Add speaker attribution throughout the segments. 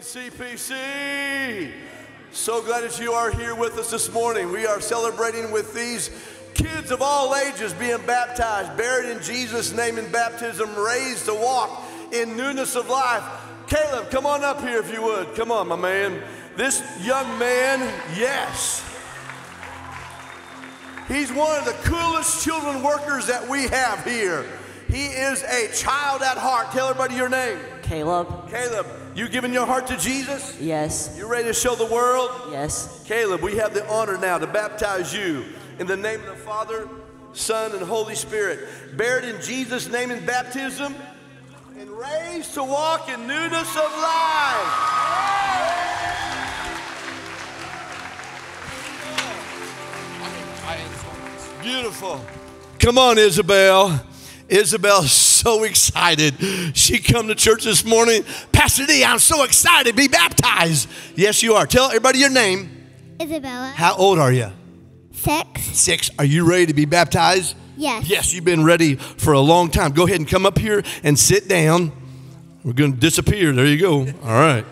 Speaker 1: CPC. So glad that you are here with us this morning. We are celebrating with these kids of all ages being baptized, buried in Jesus' name in baptism, raised to walk in newness of life. Caleb, come on up here if you would. Come on, my man. This young man, yes. He's one of the coolest children workers that we have here. He is a child at heart. Tell everybody your name.
Speaker 2: Caleb?
Speaker 1: Caleb, you giving your heart to Jesus?
Speaker 2: Yes.
Speaker 1: You ready to show the world?
Speaker 2: Yes.
Speaker 1: Caleb, we have the honor now to baptize you in the name of the Father, Son, and Holy Spirit. Buried in Jesus' name in baptism and raised to walk in newness of life. Beautiful. Come on, Isabel. Isabel's so excited. She come to church this morning. Pastor D, I'm so excited to be baptized. Yes, you are. Tell everybody your name.
Speaker 3: Isabella.
Speaker 1: How old are you?
Speaker 3: Six.
Speaker 1: Six. Are you ready to be baptized?
Speaker 3: Yes.
Speaker 1: Yes, you've been ready for a long time. Go ahead and come up here and sit down. We're going to disappear. There you go. All right.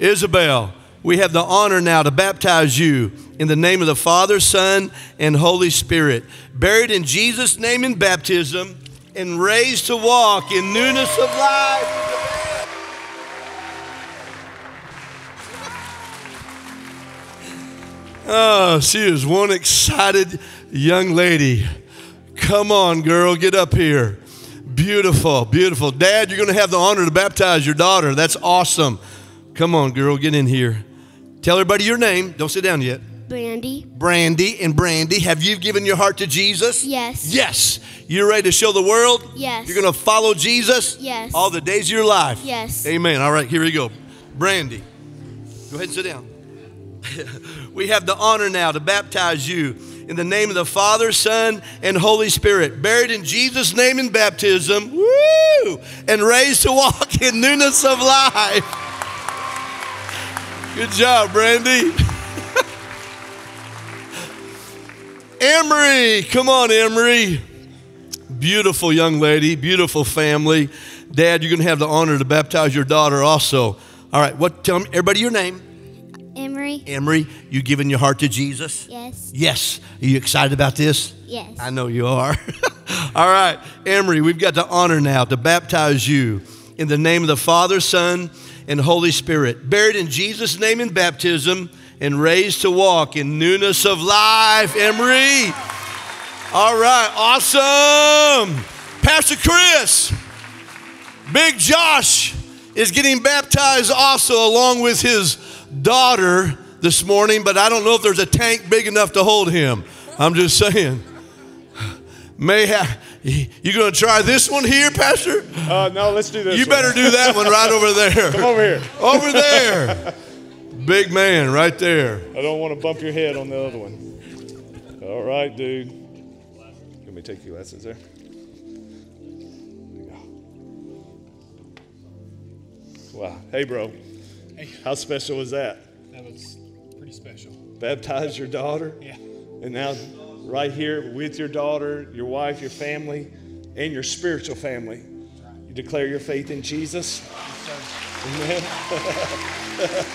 Speaker 1: Isabel, we have the honor now to baptize you in the name of the Father, Son, and Holy Spirit. Buried in Jesus' name in baptism and raised to walk in newness of life. Oh, she is one excited young lady. Come on, girl, get up here. Beautiful, beautiful. Dad, you're going to have the honor to baptize your daughter. That's awesome. Come on, girl, get in here. Tell everybody your name. Don't sit down yet.
Speaker 3: Brandy.
Speaker 1: Brandy and Brandy, have you given your heart to Jesus?
Speaker 3: Yes.
Speaker 1: Yes. You're ready to show the world?
Speaker 3: Yes.
Speaker 1: You're going to follow Jesus?
Speaker 3: Yes.
Speaker 1: All the days of your life?
Speaker 3: Yes.
Speaker 1: Amen. All right, here we go. Brandy, go ahead and sit down. we have the honor now to baptize you in the name of the Father, Son, and Holy Spirit, buried in Jesus' name in baptism, woo, and raised to walk in newness of life. Good job, Brandy. Emery, come on, Emery. Beautiful young lady, beautiful family. Dad, you're going to have the honor to baptize your daughter also. All right, what? Tell me, everybody, your name.
Speaker 3: Emery.
Speaker 1: Emery, you giving your heart to Jesus?
Speaker 3: Yes.
Speaker 1: Yes. Are you excited about this?
Speaker 3: Yes.
Speaker 1: I know you are. All right, Emery, we've got the honor now to baptize you in the name of the Father, Son, and Holy Spirit, buried in Jesus' name in baptism and raised to walk in newness of life. Emery. All right, awesome. Pastor Chris, Big Josh is getting baptized also along with his daughter this morning, but I don't know if there's a tank big enough to hold him. I'm just saying. May have, you going to try this one here, Pastor?
Speaker 4: Uh, no, let's do this.
Speaker 1: You
Speaker 4: one.
Speaker 1: better do that one right over there.
Speaker 4: Come over here.
Speaker 1: Over there. Big man right there.
Speaker 4: I don't want to bump your head on the other one. All right, dude. Let me take your glasses there. There you go. Wow. Hey, bro.
Speaker 5: Hey,
Speaker 4: How special was that?
Speaker 5: that was pretty special.
Speaker 4: Baptize your daughter,
Speaker 5: Yeah.
Speaker 4: and now right here with your daughter, your wife, your family, and your spiritual family, you declare your faith in Jesus. Amen.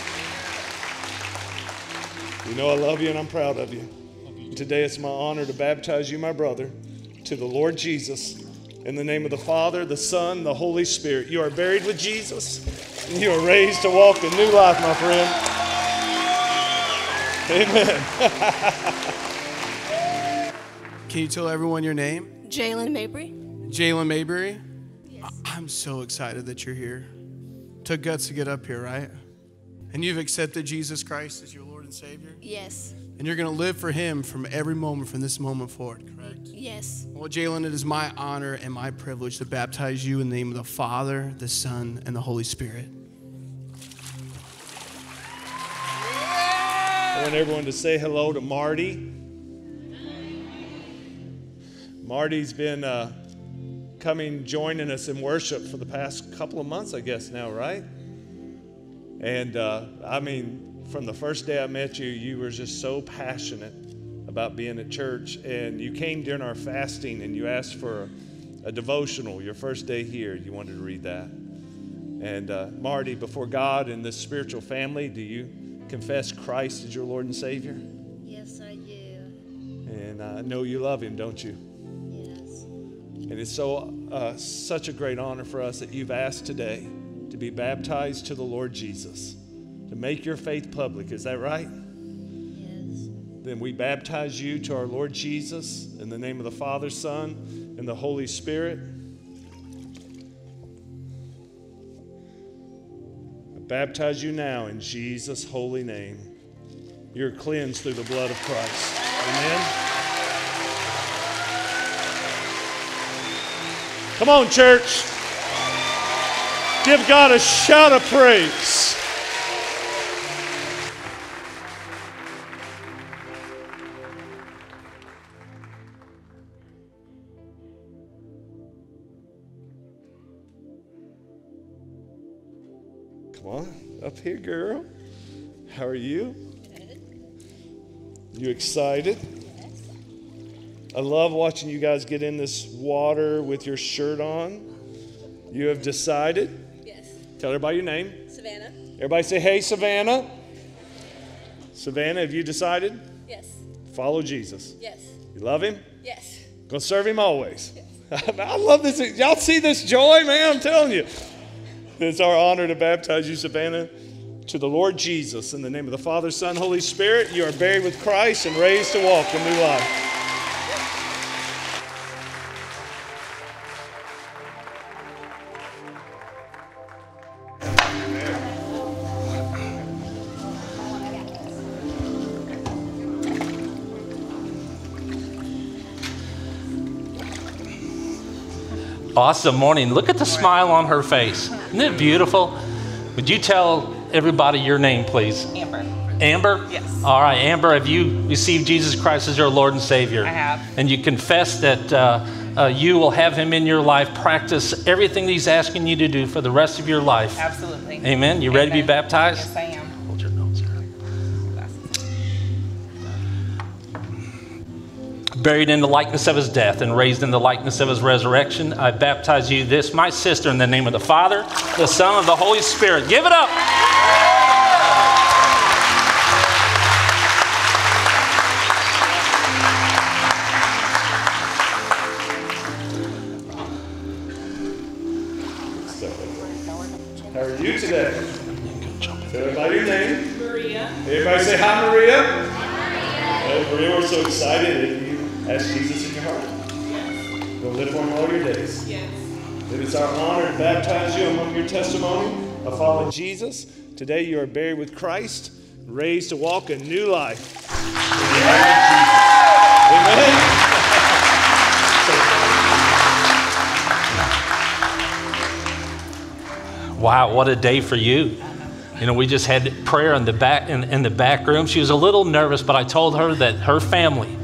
Speaker 4: you know I love you and I'm proud of you. Today it's my honor to baptize you, my brother, to the Lord Jesus. In the name of the Father, the Son, the Holy Spirit. You are buried with Jesus. And you are raised to walk a new life, my friend. Amen.
Speaker 6: Can you tell everyone your name?
Speaker 7: Jalen Mabry.
Speaker 6: Jalen Mayberry. I- I'm so excited that you're here. Took guts to get up here, right? And you've accepted Jesus Christ as your Lord and Savior?
Speaker 7: Yes.
Speaker 6: And you're going to live for Him from every moment from this moment forward, correct?
Speaker 7: Yes.
Speaker 6: Well, Jalen, it is my honor and my privilege to baptize you in the name of the Father, the Son, and the Holy Spirit.
Speaker 4: I want everyone to say hello to Marty. Marty's been uh, coming, joining us in worship for the past couple of months, I guess, now, right? And uh, I mean, from the first day I met you, you were just so passionate about being at church. And you came during our fasting and you asked for a, a devotional your first day here. You wanted to read that. And uh, Marty, before God and this spiritual family, do you confess Christ as your Lord and Savior?
Speaker 3: Yes, I do.
Speaker 4: And I know you love Him, don't you?
Speaker 3: Yes.
Speaker 4: And it's so uh, such a great honor for us that you've asked today to be baptized to the Lord Jesus, to make your faith public. Is that right?
Speaker 3: Yes.
Speaker 4: Then we baptize you to our Lord Jesus in the name of the Father, Son, and the Holy Spirit. I baptize you now in Jesus' holy name. You're cleansed through the blood of Christ. Amen. Come on, church. Give God a shout of praise. Here, girl. How are you? You excited? I love watching you guys get in this water with your shirt on. You have decided.
Speaker 2: Yes.
Speaker 4: Tell everybody your name.
Speaker 2: Savannah?
Speaker 4: Everybody say, hey, Savannah. Savannah, have you decided?
Speaker 2: Yes.
Speaker 4: Follow Jesus.
Speaker 2: Yes.
Speaker 4: You love him?
Speaker 2: Yes.
Speaker 4: Gonna serve him always. I love this. Y'all see this joy, man? I'm telling you. It's our honor to baptize you, Savannah, to the Lord Jesus. In the name of the Father, Son, Holy Spirit, you are buried with Christ and raised to walk a new life.
Speaker 7: Awesome morning. Look at the smile on her face. Isn't it beautiful? Would you tell everybody your name, please?
Speaker 8: Amber.
Speaker 7: Amber?
Speaker 8: Yes.
Speaker 7: All right, Amber, have you received Jesus Christ as your Lord and Savior?
Speaker 8: I have.
Speaker 7: And you confess that uh, uh, you will have Him in your life, practice everything He's asking you to do for the rest of your life.
Speaker 8: Absolutely.
Speaker 7: Amen. You ready to be baptized?
Speaker 8: Yes, I am.
Speaker 7: Buried in the likeness of his death and raised in the likeness of his resurrection. I baptize you, this, my sister, in the name of the Father, the Son, and the Holy Spirit. Give it up.
Speaker 4: How are you today? Tell everybody your name. Maria. Everybody say hi, Maria. Maria. Maria, we're so excited that you asked Jesus in your heart. Yes. Go live for him all your days. Yes. It is our honor to baptize you among your testimony of following Jesus. Today you are buried with Christ, raised to walk a new life. In the name of Jesus. Amen.
Speaker 7: Wow, what a day for you. You know, we just had prayer in the back in, in the back room. She was a little nervous, but I told her that her family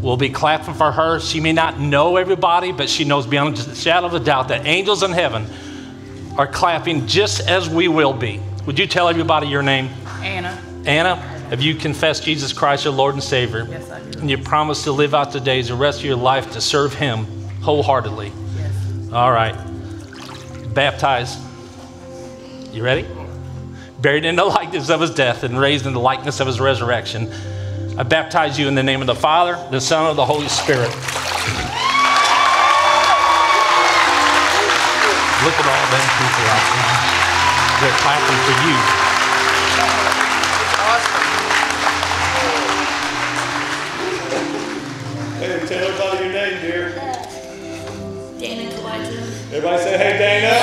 Speaker 7: will be clapping for her. She may not know everybody, but she knows beyond a shadow of a doubt that angels in heaven are clapping just as we will be. Would you tell everybody your name?
Speaker 8: Anna.
Speaker 7: Anna, have you confessed Jesus Christ your Lord and Savior?
Speaker 8: Yes, I do.
Speaker 7: And you promise to live out the days, the rest of your life to serve Him wholeheartedly?
Speaker 8: Yes.
Speaker 7: All right. Baptized. You ready? Buried in the likeness of his death and raised in the likeness of his resurrection. I baptize you in the name of the Father, the Son, and the Holy Spirit. Look at all them people out there. They're clapping for you.
Speaker 4: Hey, tell everybody your name, dear.
Speaker 2: Dana Kawaja.
Speaker 4: Everybody say, hey, Dana.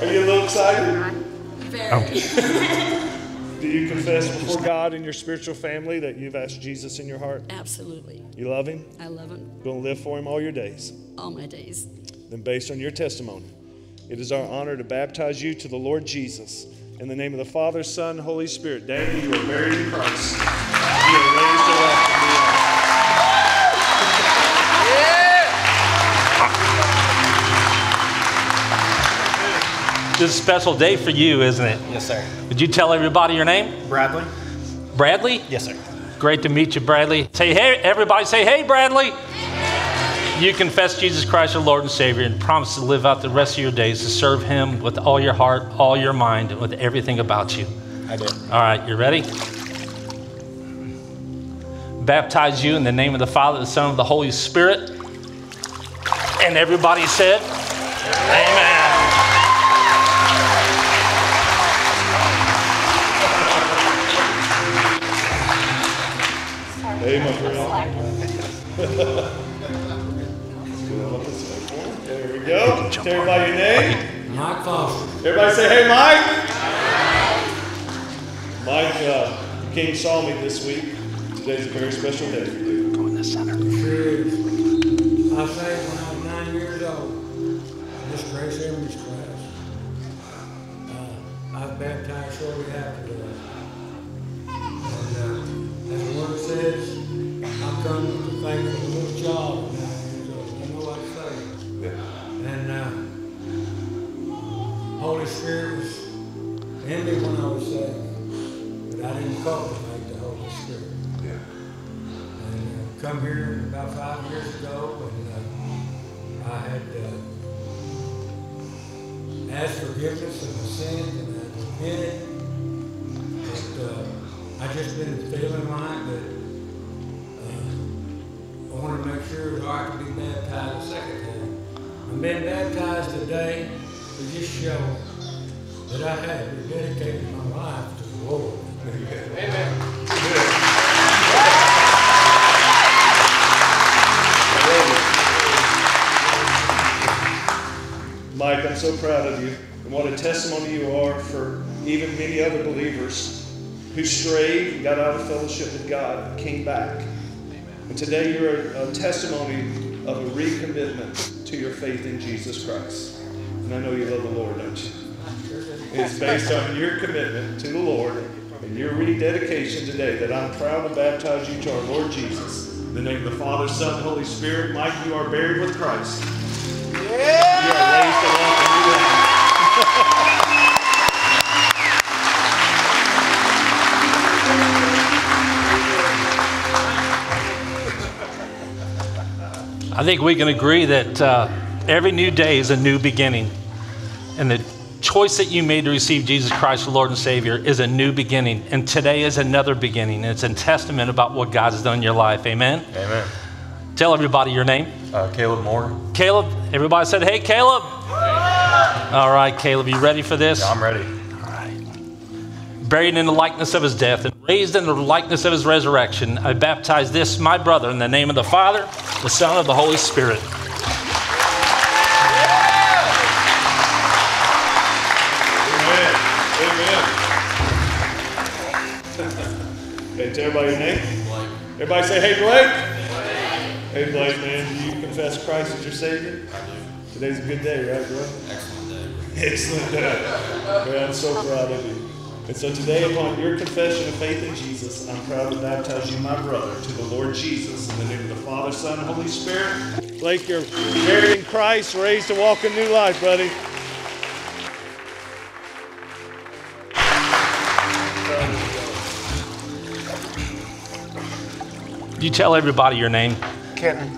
Speaker 4: Are you a little excited? Do you confess before God and your spiritual family that you've asked Jesus in your heart?
Speaker 2: Absolutely.
Speaker 4: You love him?
Speaker 2: I love him
Speaker 4: Going to live for him all your days?
Speaker 2: all my days.
Speaker 4: Then, based on your testimony, it is our honor to baptize you to the Lord Jesus. In the name of the Father, Son, Holy Spirit. Dana, you are buried in Christ. You are raised to
Speaker 7: This is a special day for you, isn't it?
Speaker 9: Yes, sir.
Speaker 7: Would you tell everybody your name?
Speaker 9: Bradley?
Speaker 7: Bradley?
Speaker 9: Yes, sir.
Speaker 7: Great to meet you, Bradley. Say hey, everybody say hey, Bradley. you confess Jesus Christ your Lord and Savior and promise to live out the rest of your days to serve Him with all your heart, all your mind, and with everything about you.
Speaker 5: I did.
Speaker 7: All right, you ready? Baptize you in the name of the Father, the Son, and the Holy Spirit. And everybody said, Amen.
Speaker 4: My there we go. Tell everybody your name.
Speaker 8: Mike Foster.
Speaker 4: Everybody say, hey, Mike. Mike, uh, you came and saw me this week. Today's a very special day for you.
Speaker 7: Go in the center.
Speaker 8: Sure is. I saved when I was nine years old. in This Grace Evans class. Uh, I was baptized shortly after that. About five years
Speaker 4: so proud of you. And what a testimony you are for even many other believers who strayed and got out of fellowship with God and came back. And today you're a, a testimony of a recommitment to your faith in Jesus Christ. And I know you love the Lord, don't you? It's based on your commitment to the Lord and your rededication today that I'm proud to baptize you to our Lord Jesus. In the name of the Father, Son, and Holy Spirit, Mike, you are buried with Christ.
Speaker 7: I think we can agree that uh, every new day is a new beginning. And the choice that you made to receive Jesus Christ, the Lord and Savior, is a new beginning. And today is another beginning. It's a testament about what God has done in your life. Amen?
Speaker 9: Amen.
Speaker 7: Tell everybody your name.
Speaker 9: Uh, Caleb Moore.
Speaker 7: Caleb. Everybody said, hey, Caleb. All right, Caleb, you ready for this?
Speaker 9: I'm ready.
Speaker 7: Buried in the likeness of his death and raised in the likeness of his resurrection, I baptize this, my brother, in the name of the Father, the Son, and the Holy Spirit.
Speaker 4: Amen. Amen. Hey, tell everybody your name. Blake. Everybody say, hey, Blake. Hey, Blake, man, do you confess Christ as your Savior? I do. Today's a good day, right, bro? Excellent day. Excellent day. Man, I'm so proud of you. And so today, upon your confession of faith in Jesus, I'm proud to baptize you, my brother, to the Lord Jesus, in the name of the Father, Son, and Holy Spirit. Blake, you're buried in Christ, raised to walk a new life, buddy.
Speaker 7: You tell everybody your name
Speaker 10: Kenton,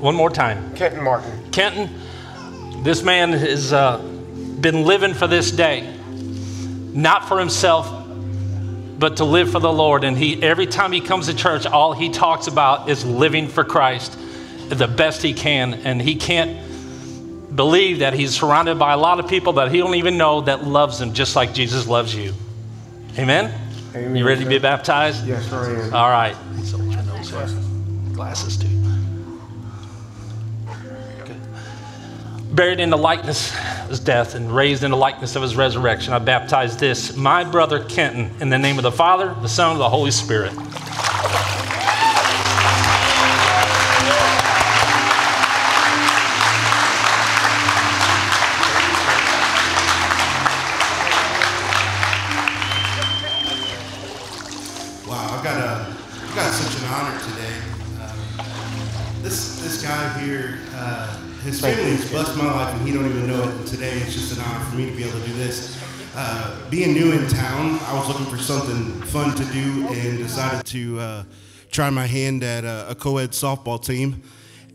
Speaker 7: one more time.
Speaker 10: Kenton Martin.
Speaker 7: Kenton, this man has uh, been living for this day, not for himself, but to live for the Lord. And he, every time he comes to church, all he talks about is living for Christ the best he can. And he can't believe that he's surrounded by a lot of people that he don't even know that loves him just like Jesus loves you. Amen?
Speaker 10: Amen,
Speaker 7: You ready to be baptized?
Speaker 10: Yes, I am.
Speaker 7: All right. So glasses. Glasses too. Good. Buried in the likeness his death and raised in the likeness of his resurrection, I baptize this, my brother Kenton, in the name of the Father, the Son, and the Holy Spirit.
Speaker 11: This. Uh, being new in town, I was looking for something fun to do, and decided to uh, try my hand at a, a co-ed softball team.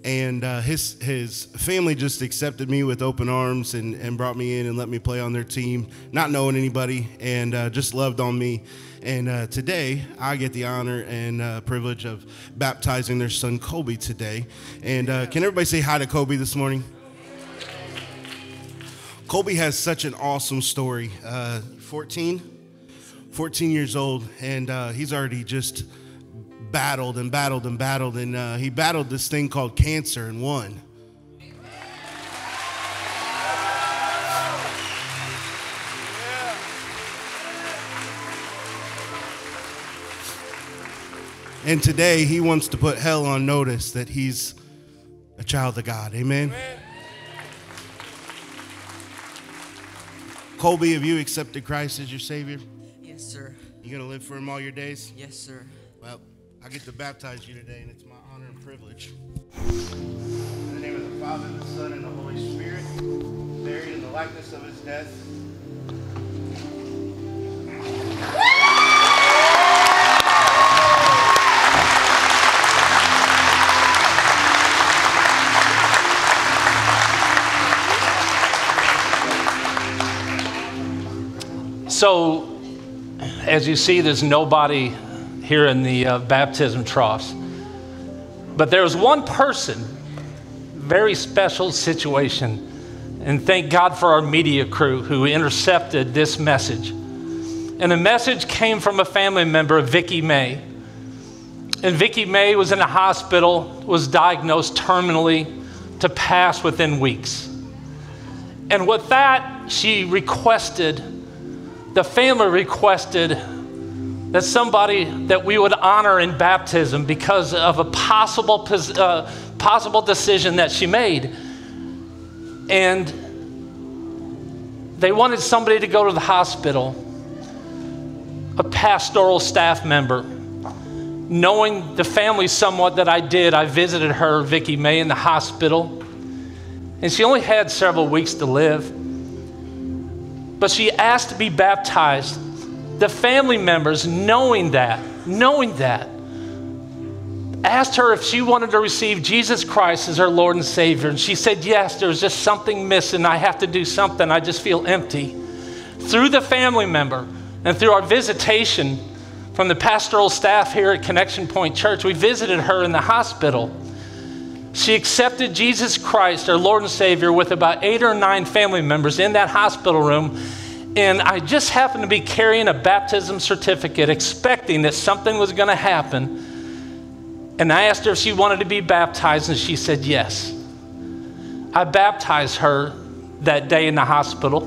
Speaker 11: and uh, his his family just accepted me with open arms and, and brought me in and let me play on their team, not knowing anybody, and uh, just loved on me. And uh, today, I get the honor and uh, privilege of baptizing their son Colby today. And can everybody say hi to Colby this morning? Colby has such an awesome story. Uh, 14, 14 years old, and uh, he's already just battled and battled and battled, and uh, he battled this thing called cancer and won. And today he wants to put hell on notice that he's a child of God. Amen. Colby, have you accepted Christ as your Savior?
Speaker 9: Yes, sir.
Speaker 11: You gonna live for Him all your days?
Speaker 9: Yes, sir.
Speaker 11: Well, I get to baptize you today, and it's my honor and privilege. In the name of the Father, the Son, and the Holy Spirit, buried in the likeness of His death.
Speaker 7: So, as you see, there's nobody here in the uh, baptism troughs. But there was one person, very special situation. And thank God for our media crew who intercepted this message. And the message came from a family member, Vicky May. And Vicky May was in a hospital, was diagnosed terminally to pass within weeks. And with that, she requested the family requested that somebody that we would honor in baptism because of a possible uh, possible decision that she made. And they wanted somebody to go to the hospital a pastoral staff member. Knowing the family somewhat that i did i visited her vicky may in the hospital. And she only had several weeks to live but she asked to be baptized. The family members, knowing that, knowing that, asked her if she wanted to receive Jesus Christ as her Lord and Savior. And she said, Yes, there's just something missing. I have to do something. I just feel empty. Through the family member and through our visitation from the pastoral staff here at Connection Point Church, we visited her in the hospital. She accepted Jesus Christ, our Lord and Savior, with about eight or nine family members in that hospital room. And I just happened to be carrying a baptism certificate, expecting that something was going to happen. And I asked her if she wanted to be baptized, and she said yes. I baptized her that day in the hospital.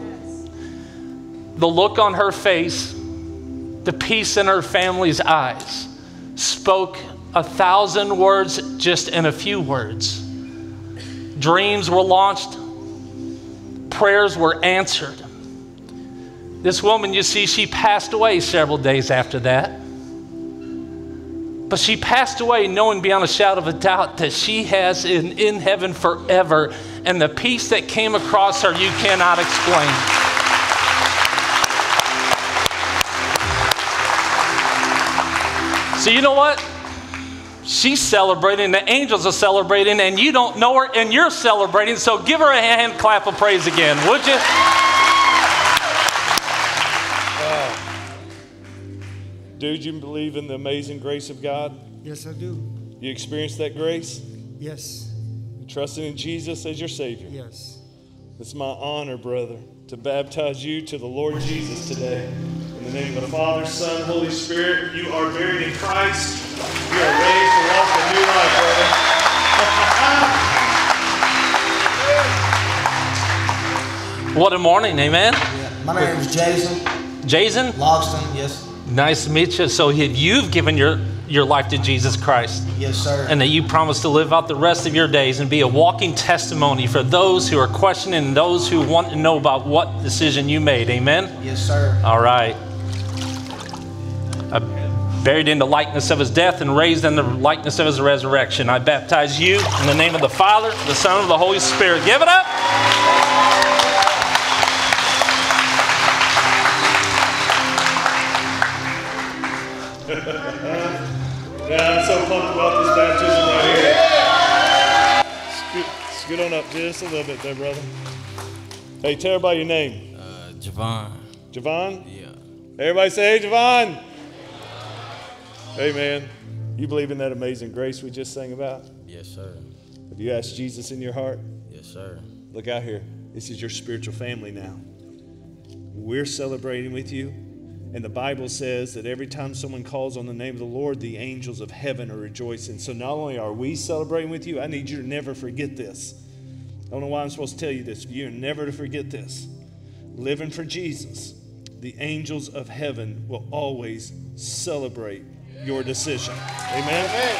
Speaker 7: The look on her face, the peace in her family's eyes spoke a thousand words just in a few words. Dreams were launched, prayers were answered. This woman, you see, she passed away several days after that. But she passed away knowing beyond a shadow of a doubt that she has in, in heaven forever. And the peace that came across her, you cannot explain. So, you know what? She's celebrating, the angels are celebrating, and you don't know her, and you're celebrating. So give her a hand clap of praise again, would you?
Speaker 4: Dude, you believe in the amazing grace of God?
Speaker 8: Yes, I do.
Speaker 4: You experience that grace?
Speaker 8: Yes, You
Speaker 4: Trusting in Jesus as your Savior.
Speaker 8: yes.
Speaker 4: It's my honor, brother, to baptize you to the Lord Jesus today. In the name of the Father, Son, Holy Spirit, you are buried in Christ. You are raised to walk a new life, brother.
Speaker 7: What a morning, amen?
Speaker 10: My name is Jason
Speaker 7: Jason,
Speaker 10: Logston. Yes,
Speaker 7: nice to meet you. So you- you've given your, your life to Jesus Christ,
Speaker 10: yes, sir.
Speaker 7: and that you promise to live out the rest of your days and be a walking testimony for those who are questioning and those who want to know about what decision you made, amen?
Speaker 10: yes, sir.
Speaker 7: All right. Buried in the likeness of his death and raised in the likeness of his resurrection. I baptize you in the name of the Father, the Son, and the Holy Spirit. Give it up.
Speaker 4: Yeah, I'm so pumped about this baptism right here. Scoot on up just a little bit there, brother. Hey, tell everybody your name.
Speaker 9: Uh, Javon.
Speaker 4: Javon?
Speaker 9: Yeah.
Speaker 4: Everybody say, hey, Javon. Hey, man. You believe in that amazing grace we just sang about?
Speaker 9: Yes, sir.
Speaker 4: Have you asked Jesus in your heart?
Speaker 9: Yes, sir.
Speaker 4: Look out here. This is your spiritual family now. We're celebrating with you. And the Bible says that every time someone calls on the name of the Lord, the angels of heaven are rejoicing. So not only are we celebrating with you, I need you to never forget this. I don't know why I'm supposed to tell you this, but you're never to forget this. Living for Jesus, the angels of heaven will always celebrate your decision. Amen? Amen.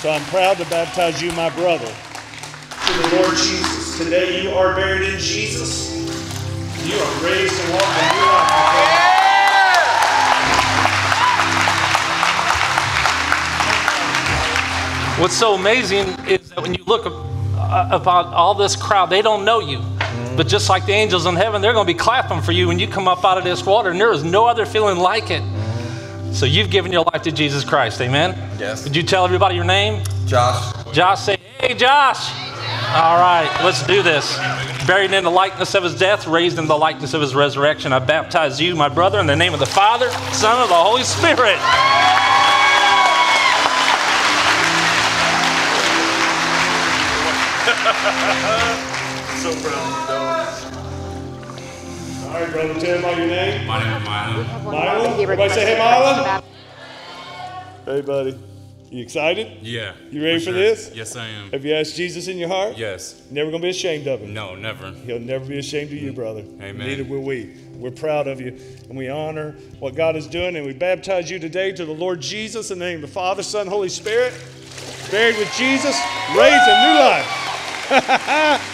Speaker 4: So I'm proud to baptize you, my brother, to the Lord Jesus. Today you are buried in Jesus. You are raised to walk in new life.
Speaker 7: What's so amazing is that when you look uh, about all this crowd, they don't know you. But just like the angels in heaven, they're going to be clapping for you when you come up out of this water, and there is no other feeling like it. So you've given your life to Jesus Christ, amen?
Speaker 9: Yes.
Speaker 7: Would you tell everybody your name?
Speaker 9: Josh.
Speaker 7: Josh, say, hey, Josh. All right, let's do this. Buried in the likeness of his death, raised in the likeness of his resurrection, I baptize you, my brother, in the name of the Father, Son, and the Holy Spirit.
Speaker 4: So proud of you, All right, brother, tell everybody your name.
Speaker 9: My name is Milo.
Speaker 4: Milo. Everybody say, hey, Milo. Hey, buddy. You excited?
Speaker 9: Yeah.
Speaker 4: You ready for
Speaker 9: sure.
Speaker 4: this?
Speaker 9: Yes, I am.
Speaker 4: Have you asked Jesus in your heart?
Speaker 9: Yes.
Speaker 4: Never gonna be ashamed of him.
Speaker 9: No, never.
Speaker 4: He'll never be ashamed of you, mm. brother.
Speaker 9: Amen.
Speaker 4: Neither will we. We're proud of you, and we honor what God is doing, and we baptize you today to the Lord Jesus in the name of the Father, Son, Holy Spirit. Buried with Jesus, raised in new life.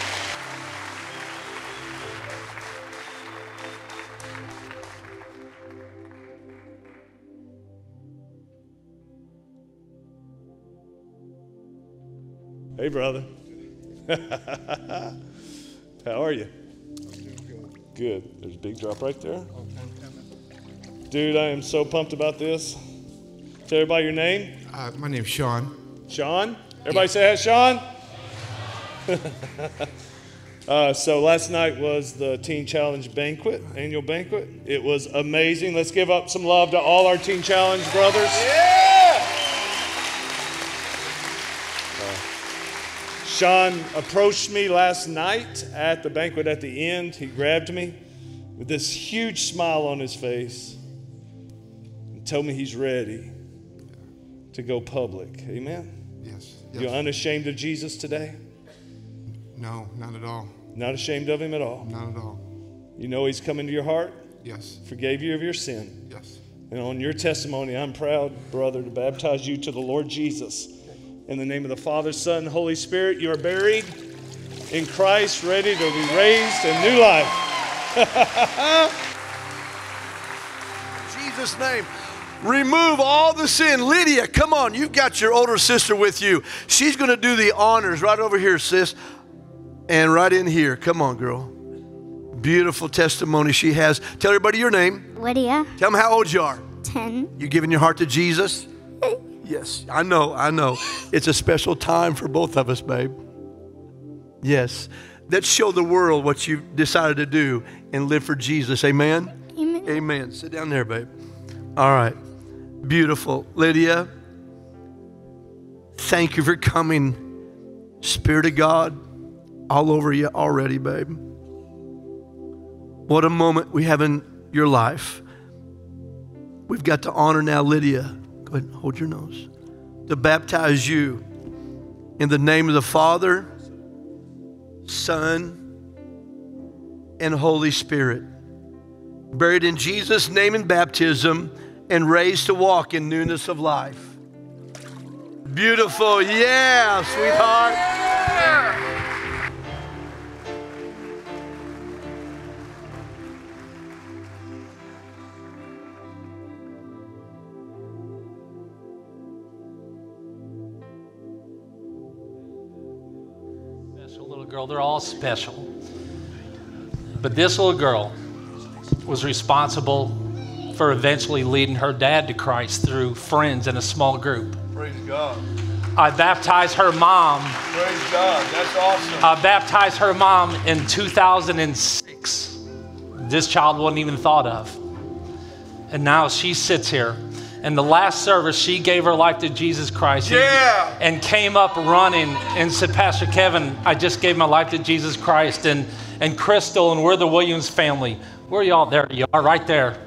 Speaker 4: hey, brother. How are you? Good. There's a big drop right there. Dude, I am so pumped about this. Tell everybody your name.
Speaker 11: Uh, my name's Sean.
Speaker 4: Sean. Everybody say hi, Sean. uh, so last night was the Teen Challenge banquet, annual banquet. It was amazing. Let's give up some love to all our Teen Challenge brothers. Uh, Sean approached me last night at the banquet at the end. He grabbed me with this huge smile on his face and told me he's ready to go public. Amen.
Speaker 11: Yes.
Speaker 4: You're unashamed of Jesus today?
Speaker 11: No, not at all.
Speaker 4: Not ashamed of him at all?
Speaker 11: Not at all.
Speaker 4: You know he's come into your heart?
Speaker 11: Yes.
Speaker 4: Forgave you of your sin?
Speaker 11: Yes.
Speaker 4: And on your testimony, I'm proud, brother, to baptize you to the Lord Jesus. In the name of the Father, Son, and Holy Spirit, you are buried in Christ, ready to be raised in new life.
Speaker 1: Jesus' name. Remove all the sin. Lydia, come on. You've got your older sister with you. She's going to do the honors right over here, sis. And right in here. Come on, girl. Beautiful testimony she has. Tell everybody your name.
Speaker 3: Lydia,
Speaker 1: Tell them how old you are.
Speaker 3: 10.
Speaker 1: You giving your heart to Jesus? Yes, I know, I know. It's a special time for both of us, babe. Yes. Let's show the world what you've decided to do and live for Jesus. Amen?
Speaker 3: Amen.
Speaker 1: Amen. Sit down there, babe. All right. Beautiful. Lydia, thank you for coming. Spirit of God, all over you already, babe. What a moment we have in your life. We've got to honor now Lydia. And hold your nose. To baptize you in the name of the Father, Son, and Holy Spirit. Buried in Jesus' name in baptism and raised to walk in newness of life. Beautiful. Yeah, sweetheart.
Speaker 7: Girl. They're all special. But this little girl was responsible for eventually leading her dad to Christ through friends in a small group.
Speaker 1: Praise God.
Speaker 7: I baptized her mom.
Speaker 1: Praise God. That's awesome.
Speaker 7: I baptized her mom in 2006. This child wasn't even thought of. And now she sits here. And the last service, she gave her life to Jesus Christ.
Speaker 1: Yeah.
Speaker 7: And came up running and said, Pastor Kevin, I just gave my life to Jesus Christ. And, and Crystal, and we're the Williams family. Where are y'all? There you are, right there.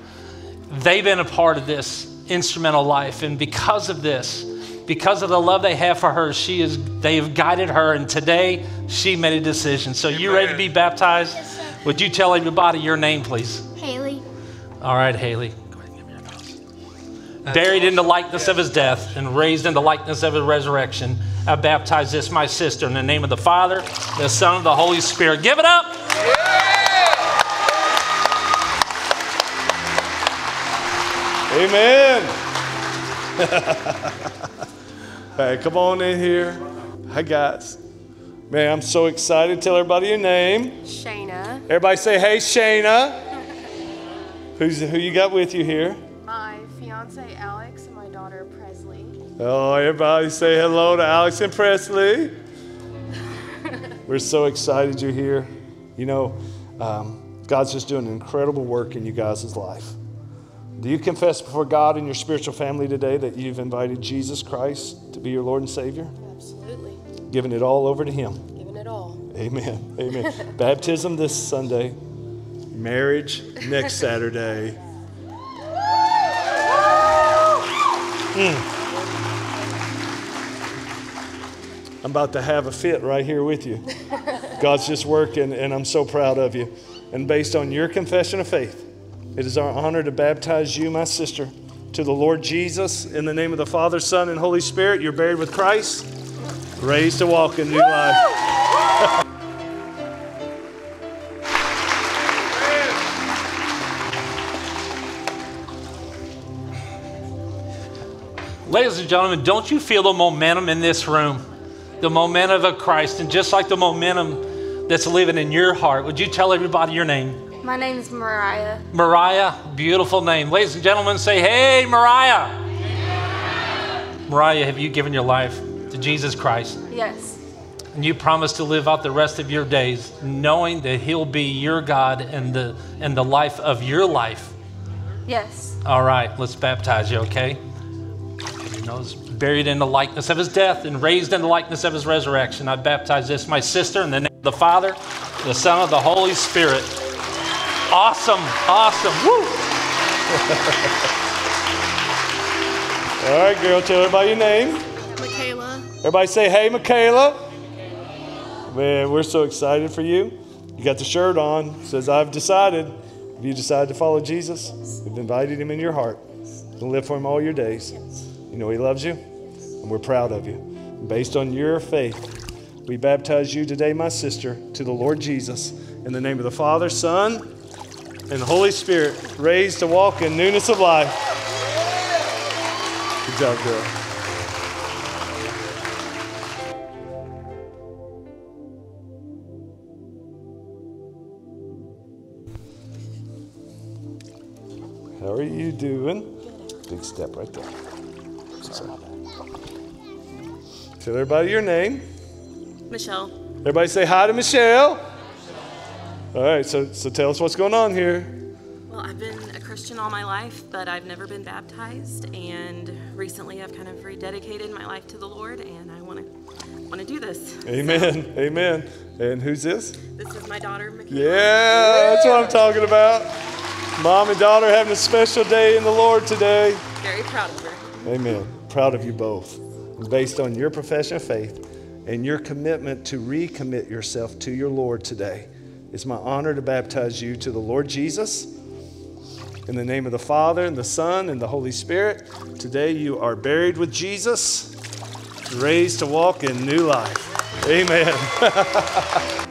Speaker 7: They've been a part of this instrumental life. And because of this, because of the love they have for her, she is, they have guided her. And today, she made a decision. So, you ready to be baptized? Would you tell everybody your name, please?
Speaker 3: Haley.
Speaker 7: All right, Haley. Buried in the likeness of his death and raised in the likeness of his resurrection, I baptize this, my sister, in the name of the Father, the Son, and the Holy Spirit. Give it up.
Speaker 4: Amen. hey, come on in here. Hi, guys. Man, I'm so excited. Tell everybody your name.
Speaker 9: Shayna,
Speaker 4: Everybody say, hey, Shayna. Who's, who you got with you here?
Speaker 9: Fiance Alex, and my daughter Presley.
Speaker 4: Oh, everybody say hello to Alex and Presley. We're so excited you're here. You know, um, God's just doing an incredible work in you guys' life. Do you confess before God and your spiritual family today that you've invited Jesus Christ to be your Lord and Savior?
Speaker 9: Absolutely.
Speaker 4: Giving it all over to Him.
Speaker 9: Giving it all.
Speaker 4: Amen. Amen. Baptism this Sunday, marriage next Saturday. Mm. I'm about to have a fit right here with you. God's just working, and I'm so proud of you. And based on your confession of faith, it is our honor to baptize you, my sister, to the Lord Jesus in the name of the Father, Son, and Holy Spirit. You're buried with Christ, raised to walk in new life.
Speaker 7: Ladies and gentlemen, don't you feel the momentum in this room? The momentum of Christ, and just like the momentum that's living in your heart, would you tell everybody your name?
Speaker 9: My name is Mariah.
Speaker 7: Mariah, beautiful name. Ladies and gentlemen, say, hey, Mariah. Mariah, have you given your life to Jesus Christ?
Speaker 9: Yes.
Speaker 7: And you promise to live out the rest of your days knowing that He'll be your God and the, and the life of your life.
Speaker 9: Yes.
Speaker 7: All right, let's baptize you, okay? You know, he's buried in the likeness of his death and raised in the likeness of his resurrection. I baptize this, my sister, in the name of the Father, the Son, of the Holy Spirit. Awesome, awesome. Woo!
Speaker 4: All right, girl, tell everybody your name.
Speaker 9: Michaela.
Speaker 4: Everybody say, hey, Michaela. Man, we're so excited for you. You got the shirt on. It says, I've decided. Have you decided to follow Jesus? You've invited him in your heart to live for him all your days. You know he loves you, and we're proud of you. Based on your faith, we baptize you today, my sister, to the Lord Jesus in the name of the Father, Son, and the Holy Spirit, raised to walk in newness of life. Good job, girl. How are you doing? Big step right there. Tell everybody your name.
Speaker 9: Michelle.
Speaker 4: Everybody say hi to Michelle. All right, so, so tell us what's going on here.
Speaker 12: Well, I've been a Christian all my life, but I've never been baptized. And recently, I've kind of rededicated my life to the Lord, and I want to want to do this.
Speaker 4: Amen. Amen. And who's this?
Speaker 12: This is my daughter, Michaela.
Speaker 4: Yeah, that's what I'm talking about. Mom and daughter having a special day in the Lord today.
Speaker 12: Very proud of her.
Speaker 4: Amen. Proud of you both. Based on your profession of faith and your commitment to recommit yourself to your Lord today, it's my honor to baptize you to the Lord Jesus. In the name of the Father, and the Son, and the Holy Spirit, today you are buried with Jesus, raised to walk in new life. Amen.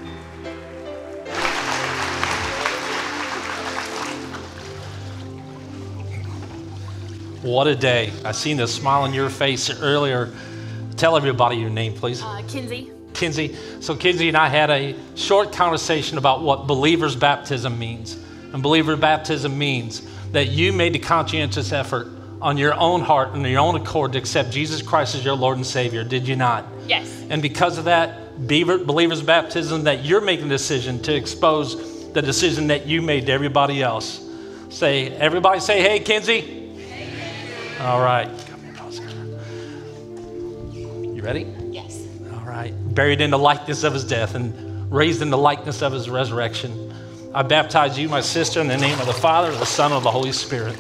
Speaker 7: What a day. I seen the smile on your face earlier. Tell everybody your name, please.
Speaker 12: Uh, Kinsey.
Speaker 7: Kinsey. So, Kinsey and I had a short conversation about what believer's baptism means. And believer baptism means that you made the conscientious effort on your own heart and your own accord to accept Jesus Christ as your Lord and Savior, did you not?
Speaker 2: Yes.
Speaker 7: And because of that, believer- believers' baptism, that you're making a decision to expose the decision that you made to everybody else. Say, everybody say, hey, Kinsey. All right. Come here, Oscar. You ready?
Speaker 2: Yes.
Speaker 7: All right. Buried in the likeness of his death and raised in the likeness of his resurrection. I baptize you, my sister, in the name of the Father, the Son, and of the Holy Spirit.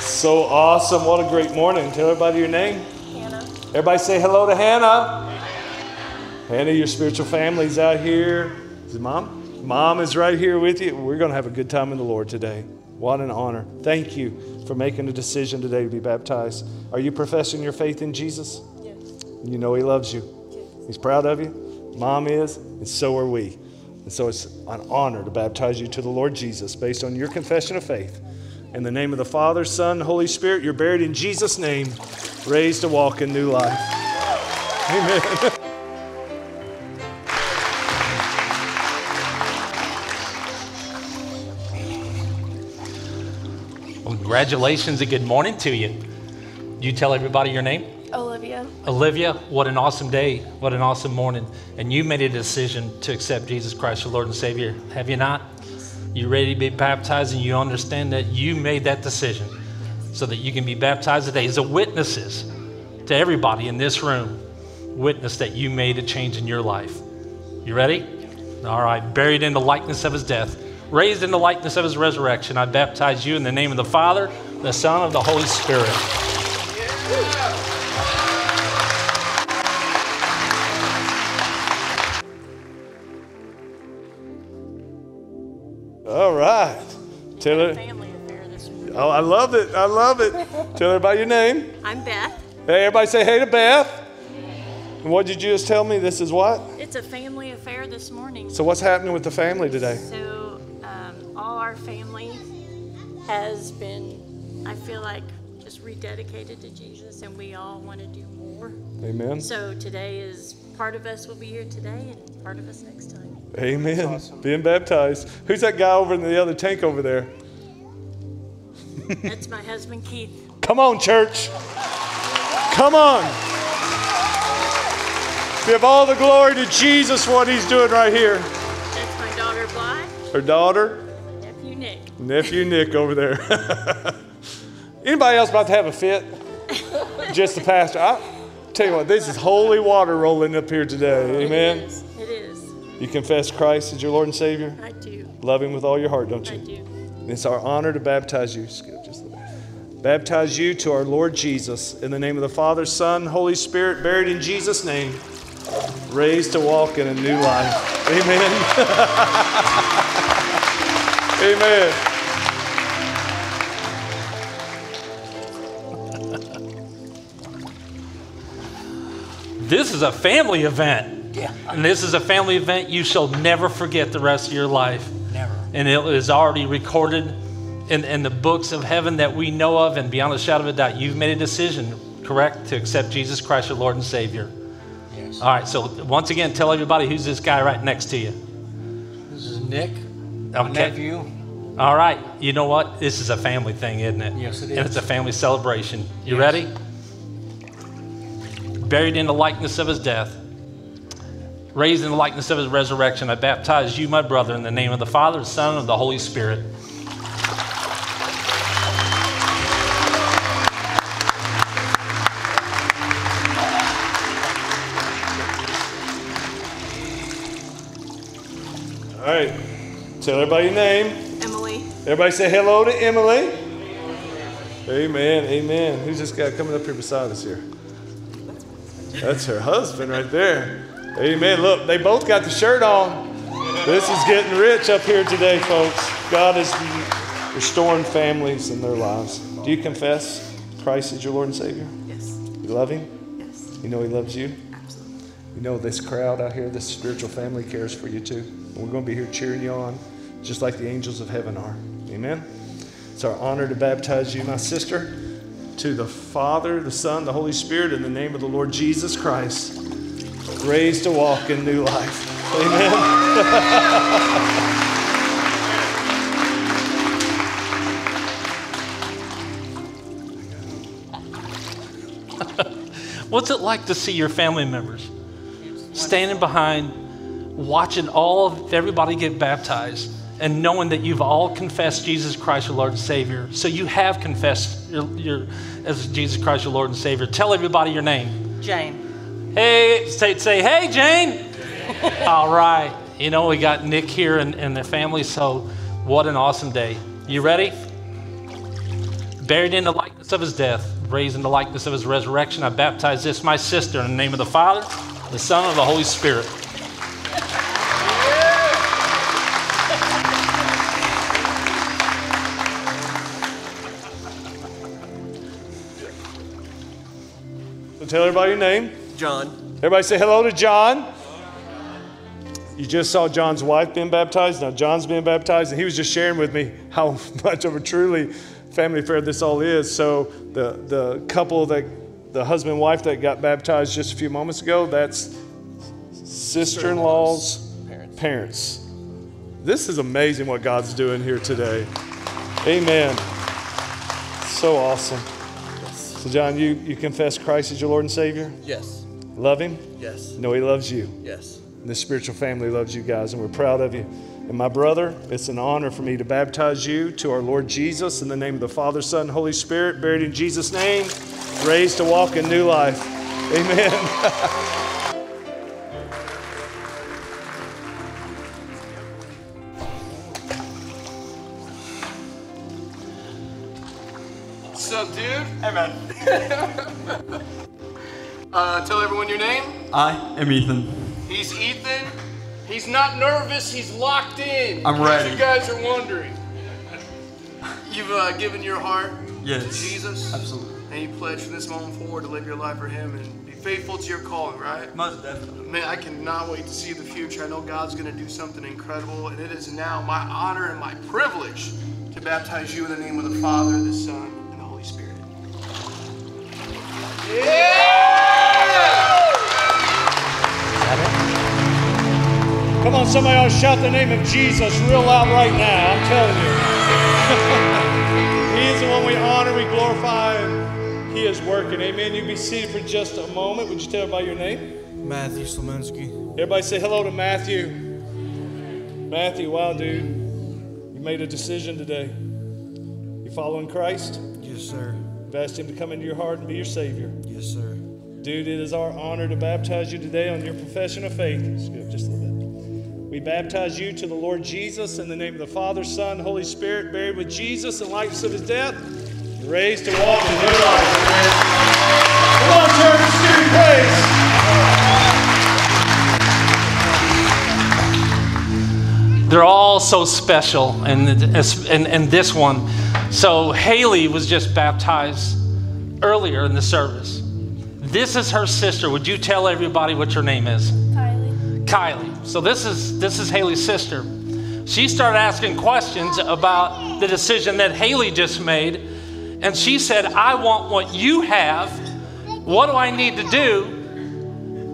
Speaker 4: So awesome. What a great morning. Tell everybody your name.
Speaker 9: Hannah.
Speaker 4: Everybody say hello to Hannah. Hannah, your spiritual family's out here. Is it mom? Mom is right here with you. We're going to have a good time in the Lord today. What an honor. Thank you for making a decision today to be baptized. Are you professing your faith in Jesus?
Speaker 9: Yes.
Speaker 4: You know He loves you. He's proud of you. Mom is, and so are we. And so it's an honor to baptize you to the Lord Jesus based on your confession of faith. In the name of the Father, Son, Holy Spirit, you're buried in Jesus' name, raised to walk in new life. Amen.
Speaker 7: congratulations and good morning to you. You tell everybody your name?
Speaker 9: Olivia.
Speaker 7: Olivia, what an awesome day. What an awesome morning. And you made a decision to accept Jesus Christ, your Lord and Savior. Have you not? You're ready to be baptized and you understand that you made that decision so that you can be baptized today as a witnesses to everybody in this room. Witness that you made a change in your life. You ready? All right. Buried in the likeness of his death, raised in the likeness of his resurrection, I baptize you in the name of the Father, the Son, of the Holy Spirit.
Speaker 4: All right. Tell her.
Speaker 2: Family affair.
Speaker 4: Oh, I love it. I love it. Tell everybody your name.
Speaker 2: I'm Beth.
Speaker 4: Hey, everybody say hey to Beth. And what did you just tell me? This is what?
Speaker 2: It's a family affair this morning.
Speaker 4: So, what's happening with the family today?
Speaker 2: So, all our family has been, I feel like, just rededicated to Jesus, and we all want to do more.
Speaker 4: Amen.
Speaker 2: So, today is part of us will be here today, and part of us next time.
Speaker 4: Amen. Being baptized. Who's that guy over in the other tank over there?
Speaker 2: That's my husband, Keith.
Speaker 4: Come on, church. Come on. Give all the glory to Jesus for what he's doing right here.
Speaker 2: That's my daughter, Bly.
Speaker 4: Her daughter,
Speaker 2: Nephew, Nick.
Speaker 4: nephew Nick over there. Anybody else about to have a fit? Just the pastor. I tell you what, this is holy water rolling up here today. Amen.
Speaker 2: It is. It is.
Speaker 4: You confess Christ as your Lord and Savior?
Speaker 2: I do.
Speaker 4: Love him with all your heart, don't you?
Speaker 2: I do.
Speaker 4: It's our honor to baptize you. Skip just a little. Baptize you to our Lord Jesus in the name of the Father, Son, Holy Spirit, buried in Jesus' name, raised to walk in a new life. Amen. Amen.
Speaker 7: This is a family event. Yeah. And this is a family event you shall never forget the rest of your life.
Speaker 10: Never.
Speaker 7: And it is already recorded in, in the books of heaven that we know of, and beyond a shadow of a doubt, you've made a decision, correct, to accept Jesus Christ, your Lord and Savior.
Speaker 10: Yes.
Speaker 7: All right, so once again, tell everybody who's this guy right next to you.
Speaker 10: This is Nick, my
Speaker 7: Okay.
Speaker 10: nephew.
Speaker 7: All right, you know what? This is a family thing, isn't it?
Speaker 10: Yes, it is.
Speaker 7: And it's a family celebration. You
Speaker 10: Yes.
Speaker 7: ready? Buried in the likeness of his death, raised in the likeness of his resurrection, I baptize you, my brother, in the name of the Father, the Son, and the Holy Spirit.
Speaker 4: Tell everybody your name.
Speaker 12: Emily.
Speaker 4: Everybody say hello to Emily. Amen. Amen. Who's this guy coming up here beside us here? That's her husband right there. Amen. Look, they both got the shirt on. This is getting rich up here today, folks. God is restoring families and their lives. Do you confess Christ is your Lord and Savior?
Speaker 12: Yes.
Speaker 4: You love Him?
Speaker 12: Yes.
Speaker 4: You know He loves you?
Speaker 12: Absolutely.
Speaker 4: You know this crowd out here, this spiritual family cares for you too. And we're going to be here cheering you on, just like the angels of heaven are. Amen. It's our honor to baptize you, my sister, to the Father, the Son, the Holy Spirit, in the name of the Lord Jesus Christ, raised to walk in new life. Amen.
Speaker 7: What's it like to see your family members standing behind, watching all of everybody get baptized, and knowing that you've all confessed Jesus Christ, your Lord and Savior? So you have confessed your, your, as Jesus Christ, your Lord and Savior. Tell everybody your name.
Speaker 13: Jane.
Speaker 7: Hey, say, say hey, Jane. all right. You know, we got Nick here and, and the family, so what an awesome day. You ready? Buried in the likeness of his death, raised in the likeness of his resurrection, I baptize this, my sister, in the name of the Father, the Son, and the Holy Spirit.
Speaker 4: Tell everybody your name.
Speaker 14: John.
Speaker 4: Everybody say hello to John. You just saw John's wife being baptized. Now John's being baptized, and he was just sharing with me how much of a truly family affair this all is. So the the couple that the husband and wife that got baptized just a few moments ago, that's sister-in-law's parents. parents. This is amazing what God's doing here today. Amen. So awesome. So John, you, you confess Christ as your Lord and Savior?
Speaker 14: Yes.
Speaker 4: Love him?
Speaker 14: Yes.
Speaker 4: No, he loves you.
Speaker 14: Yes.
Speaker 4: And this spiritual family loves you guys, and we're proud of you. And my brother, it's an honor for me to baptize you to our Lord Jesus in the name of the Father, Son, Holy Spirit, buried in Jesus' name, raised to walk in new life. Amen.
Speaker 14: I am Ethan.
Speaker 6: He's Ethan. He's not nervous. He's locked in.
Speaker 14: I'm ready.
Speaker 6: You guys are wondering. You've uh, given your heart
Speaker 14: Yes.
Speaker 6: to Jesus.
Speaker 14: Absolutely.
Speaker 6: And you pledge from this moment forward to live your life for Him and be faithful to your calling, right?
Speaker 14: Most definitely.
Speaker 6: Man, I cannot wait to see the future. I know God's going to do something incredible, and it is now my honor and my privilege to baptize you in the name of the Father, the Son, and the Holy Spirit.
Speaker 4: Come on, somebody ought to shout the name of Jesus real loud right now. I'm telling you. he is the one we honor, we glorify, and He is working. Amen. You be seated for just a moment. Would you tell everybody your name?
Speaker 15: Matthew Slominski.
Speaker 4: Everybody say hello to Matthew. Matthew, wow, dude. You made a decision today. You following Christ?
Speaker 15: Yes, sir.
Speaker 4: You've asked Him to come into your heart and be your Savior.
Speaker 15: Yes, sir.
Speaker 4: Dude, it is our honor to baptize you today on your profession of faith. Just a little bit. We baptize you to the Lord Jesus in the name of the Father, Son, Holy Spirit, buried with Jesus in likeness of his death, raised to walk in new life. Come on, church, let's give him praise.
Speaker 7: They're all so special, and, and, and this one. So, Haley was just baptized earlier in the service. This is her sister. Would you tell everybody what your name is?
Speaker 3: Kylie.
Speaker 7: So this is this is Haley's sister. She started asking questions about the decision that Haley just made, and she said, "I want what you have. What do I need to do?"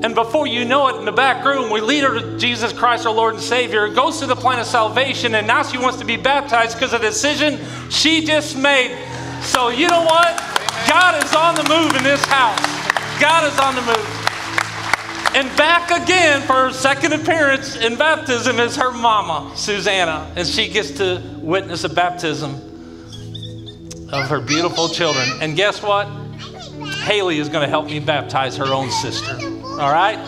Speaker 7: And before you know it, in the back room, we lead her to Jesus Christ, our Lord and Savior. Goes to the plan of salvation, and now she wants to be baptized because of the decision she just made. So you know what? God is on the move in this house. God is on the move. And back again for her second appearance in baptism is her mama, Susanna. And she gets to witness a baptism of her beautiful children. And guess what? Haley is going to help me baptize her own sister. All right?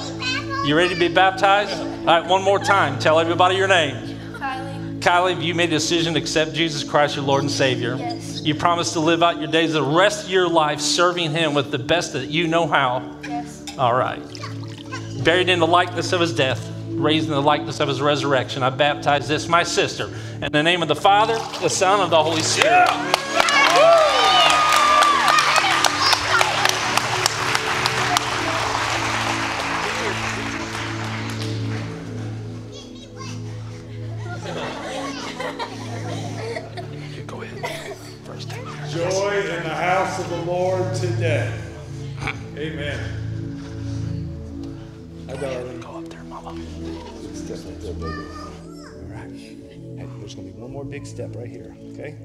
Speaker 7: You ready to be baptized? All right, one more time. Tell everybody your name.
Speaker 3: Kylie.
Speaker 7: Kylie, you made a decision to accept Jesus Christ, your Lord and Savior.
Speaker 3: Yes.
Speaker 7: You promised to live out your days, the rest of your life, serving Him with the best that you know how.
Speaker 3: Yes.
Speaker 7: All right. Buried in the likeness of His death, raised in the likeness of His resurrection, I baptize this, my sister, in the name of the Father, the Son, and the Holy Spirit.
Speaker 4: Joy gonna be one more big step right here. Okay.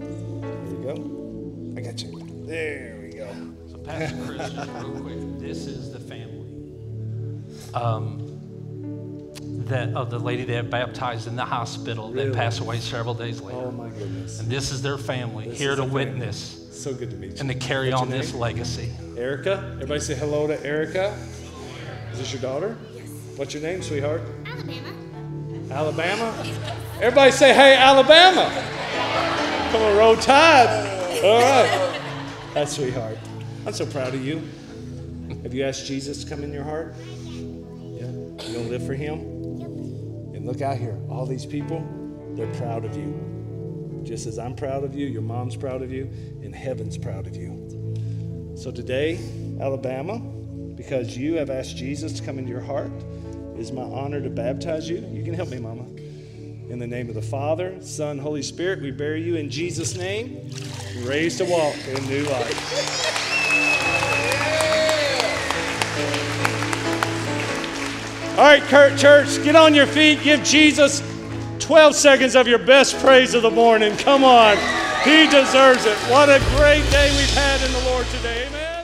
Speaker 4: There we go. I got you. There we go.
Speaker 7: So, Pastor Chris, just real quick, this is the family um, that of the lady that baptized in the hospital
Speaker 4: Really?
Speaker 7: that passed away several days later.
Speaker 4: Oh my goodness.
Speaker 7: And this is their family
Speaker 4: This
Speaker 7: here
Speaker 4: is
Speaker 7: to
Speaker 4: the family.
Speaker 7: witness
Speaker 4: So good to meet you.
Speaker 7: and to carry
Speaker 4: What's
Speaker 7: on this legacy.
Speaker 4: Erica. Everybody say hello to Erica. Is this your daughter? Yes. What's your name, sweetheart?
Speaker 3: Alabama.
Speaker 4: Alabama. Everybody say hey, Alabama. Come on, roll tide. All right. That's sweetheart. I'm so proud of you. Have you asked Jesus to come in your heart? Yeah. You gonna live for Him? And look out here, all these people, they're proud of you. Just as I'm proud of you, your mom's proud of you, and heaven's proud of you. So today, Alabama, because you have asked Jesus to come into your heart, it is my honor to baptize you. You can help me, Mama. In the name of the Father, Son, Holy Spirit, we bury you in Jesus' name, raised to walk in new life. All right, Kurt Church, get on your feet. Give Jesus 12 seconds of your best praise of the morning. Come on. He deserves it. What a great day we've had in the Lord today. Amen.